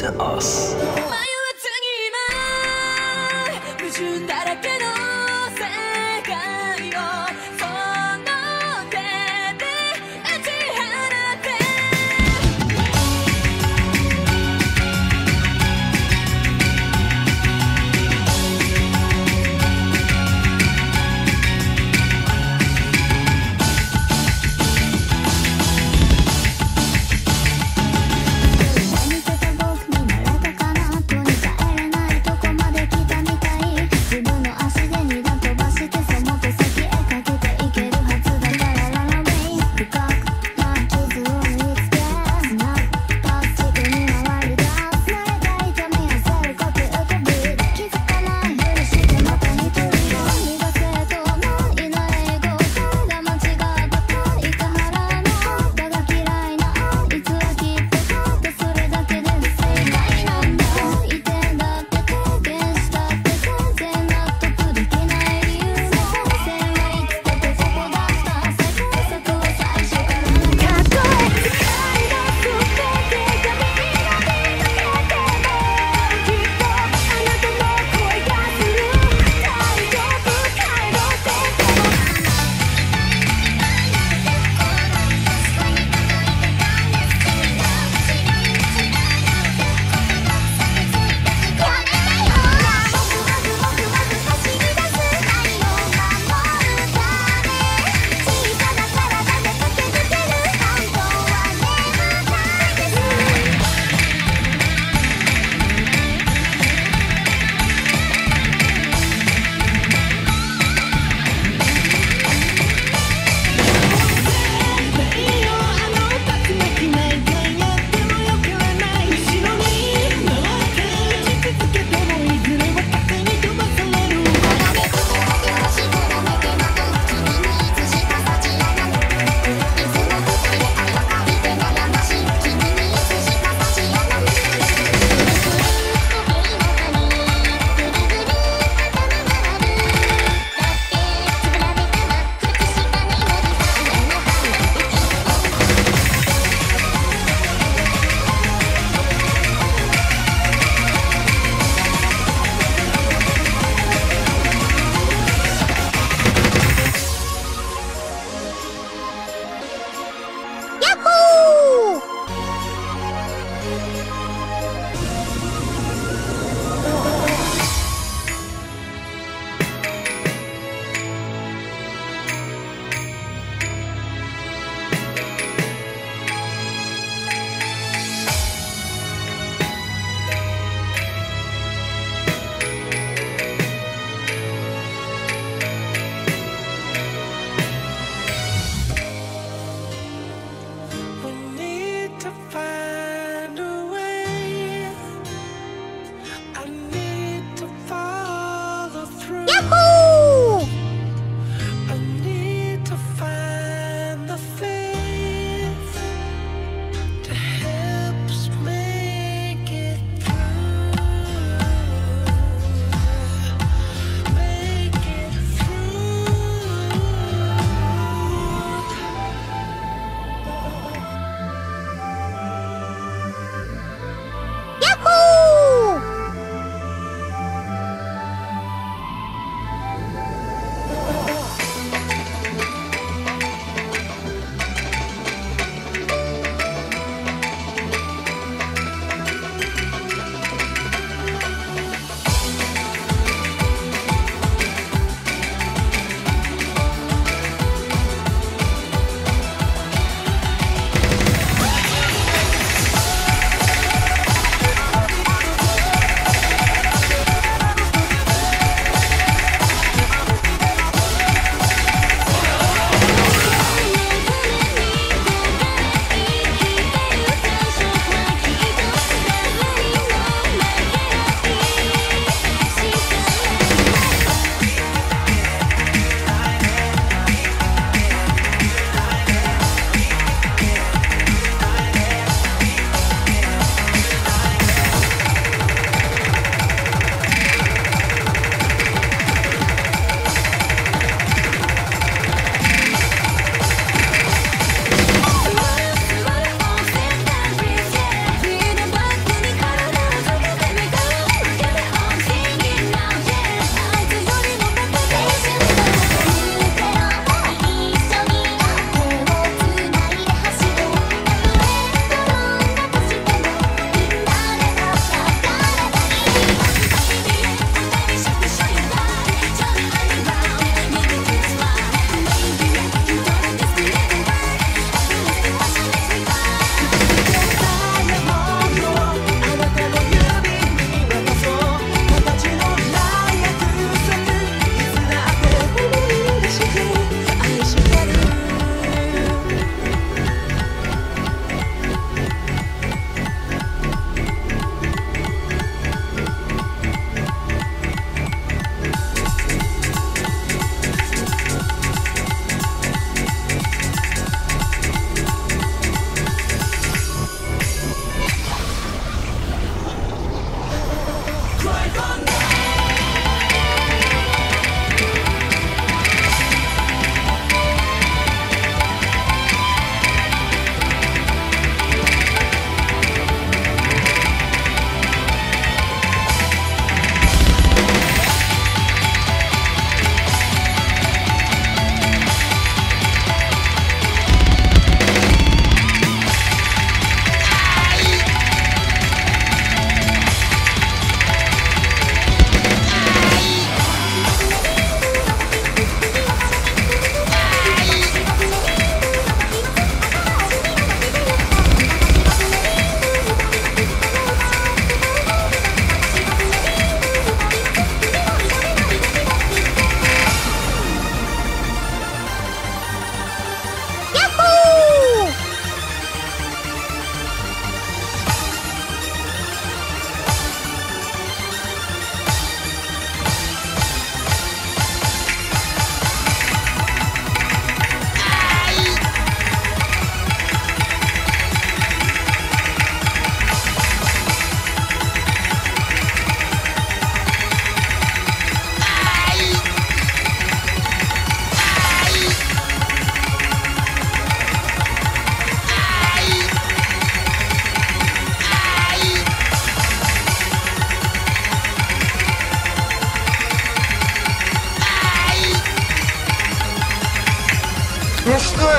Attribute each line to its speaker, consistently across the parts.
Speaker 1: to us.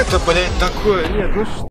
Speaker 2: Это, блядь, такое? Нет, ну что?